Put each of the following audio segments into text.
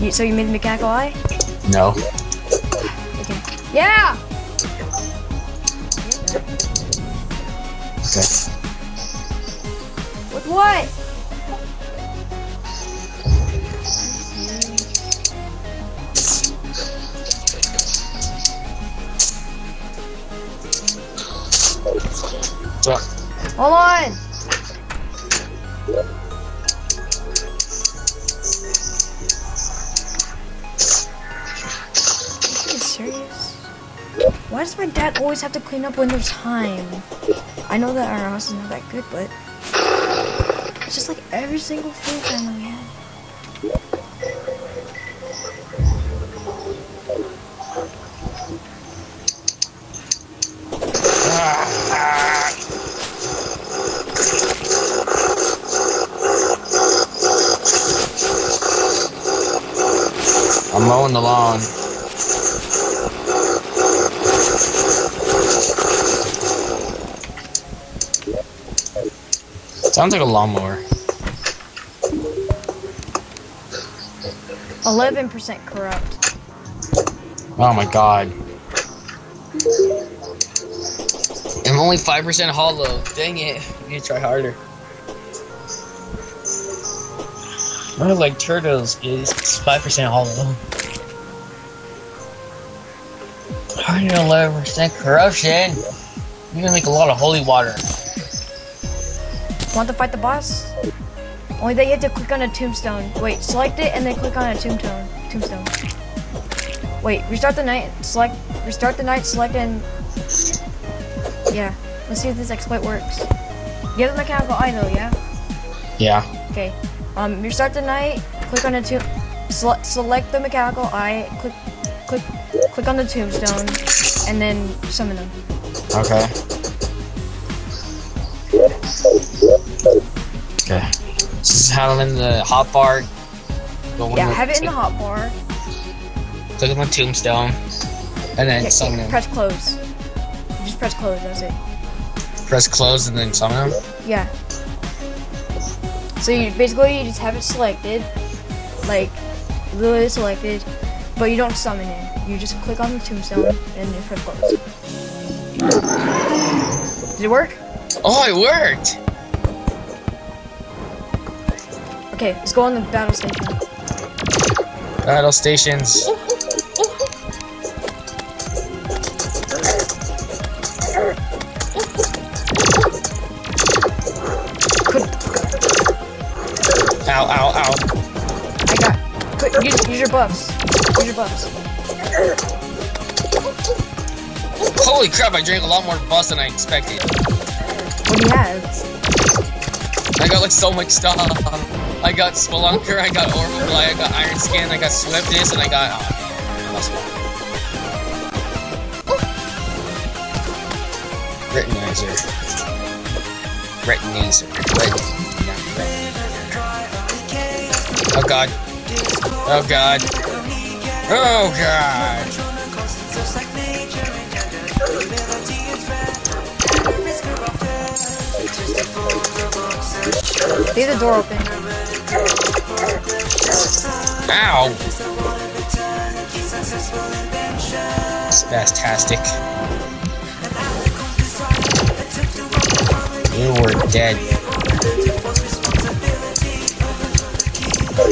You, so you made the mechanical eye? No. Okay. Yeah! Okay. With what? So, Hold on! Why does my dad always have to clean up when there's time? I know that our house is not that good, but it's just like every single food family we have. I'm mowing the lawn. Sounds like a lawnmower. 11% corrupt. Oh my god. I'm only 5% hollow. Dang it. You need to try harder. I like turtles is 5% hollow. 111% corruption. You're gonna make a lot of holy water. Want to fight the boss? Only that you have to click on a tombstone. Wait, select it and then click on a tombstone. Tombstone. Wait, restart the night. Select. Restart the night. Select and. Yeah. Let's see if this exploit works. You have the mechanical eye though, yeah. Yeah. Okay. Um, restart the night. Click on the tomb. Select, select the mechanical eye. Click. Click. Click on the tombstone, and then summon them. Okay. Okay. Is how I'm in the hot bar. Yeah, have it in the hot bar. Click on the tombstone. And then Yeah, summon him. press close. Just press close. That's it. Press close and then summon him. Yeah. So you basically you just have it selected, like literally selected, but you don't summon it. You just click on the tombstone and then press close. Did it work? Oh, it worked! Okay, let's go on the battle station. Battle stations. Ow, ow, ow. I got. Quick, use, use your buffs. Use your buffs. Holy crap, I drank a lot more bus than I expected. What do you have? I got like so much stuff. I got Spelunker, I got Orbital, I got Iron Skin, I got Swiftness, and I got. Oh, I lost one. Retinazer. Retinazer. Retin. yeah, retin- Oh god. Oh god. Oh god. Leave the door open. Ow. Spastastic. You were dead.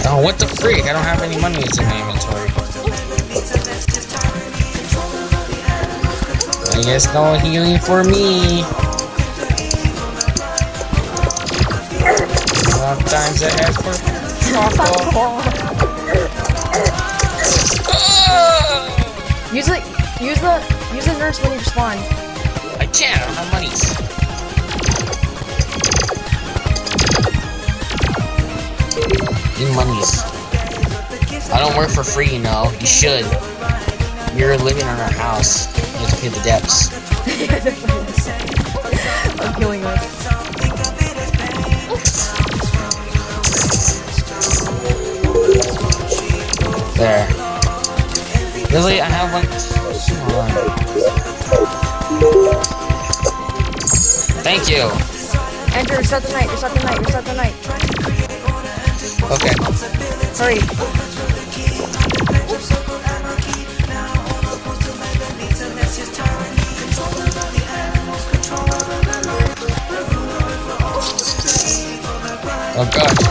Oh, what the freak? I don't have any money in my inventory. I guess no healing for me. Five times ahead for Choco. Ah! Use it. Use the. Use the nurse when you spawn. I can't, I don't have monies. Need monies. I don't work for free, you know. You should. You're living in our house. You have to pay the debts. I'm killing us. There. Really? I have like. Come on. Thank you. Enter. Restart the night. Restart the night. Restart the night. Okay. Hurry. Oh god.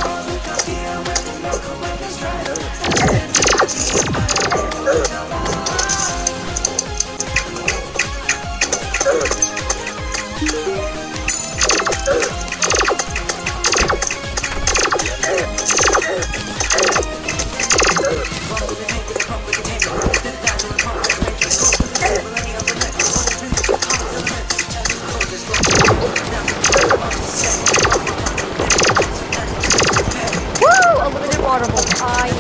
Water bolt. Ah, yeah.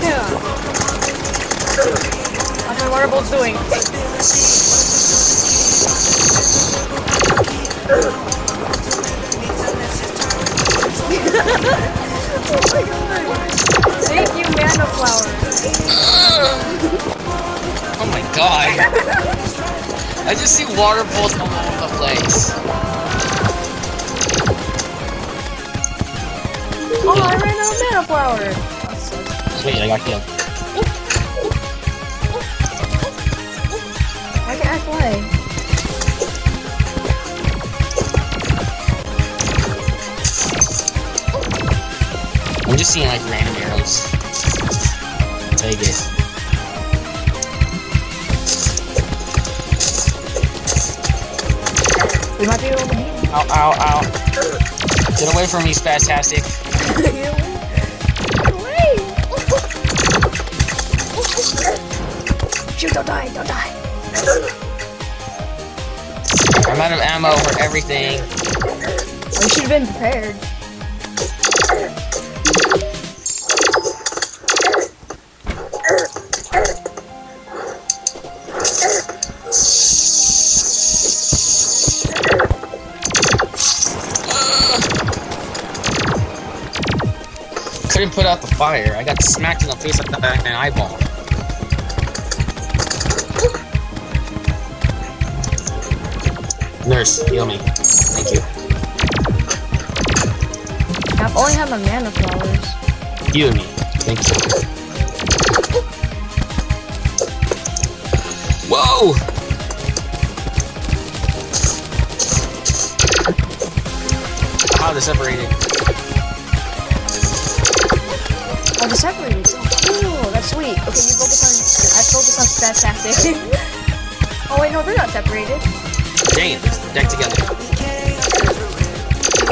Yeah. Water bolts doing? Thank you, Mana Flower. Oh my god. I just see water balls all over the place. Oh, I ran out of Mana Flower. Wait, I got killed. I can't I fly? I'm just seeing like random arrows. Take it. We might be able to Ow, ow, ow. Get away from me, Spastastic. Shoot, don't die, don't die. I'm out of ammo for everything. You should have been prepared. Couldn't put out the fire. I got smacked in the face with an eyeball. Nurse, heal me. Thank you. I've only had my mana flowers. Heal me. Thank you. Whoa! How. Oh, they're separated. Ooh, that's sweet. Okay, you focus on. I focus on Spastastic. oh wait, no, they're not separated. Dang it, deck together.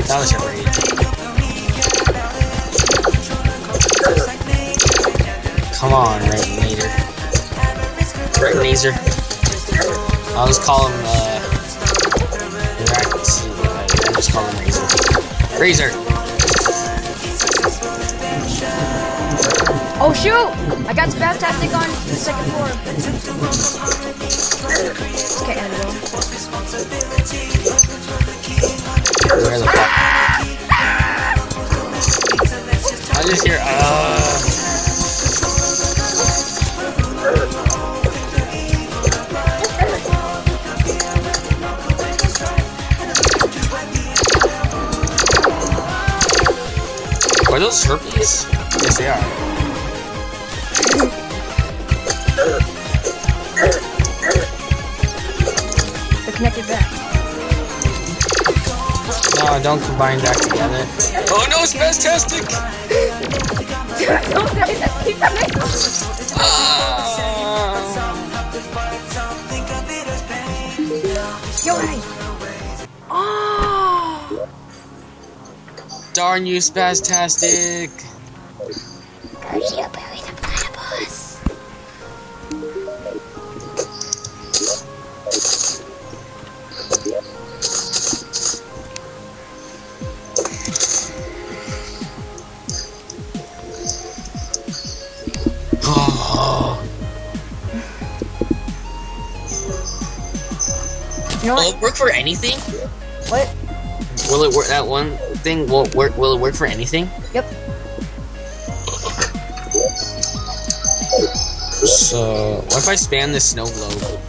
Now they're separated. Come on, Retinator. Retinazer. I'll just call him, uh... I'll just call him Razor. Razor! Oh shoot! I got Spastastic on the second floor. Okay, Annabelle. Where the fuck? I just hear, uh... Are those herpes? Yes, they are. No, don't combine that together. Oh no, Spastastic! don't say that. Keep coming. Ah! Yo, hey. Oh! Darn you, Spastastic! Garcia buried You know will it work for anything? What? Will it work? That one thing will work. Will it work for anything? Yep. So, what if I spam this snow globe?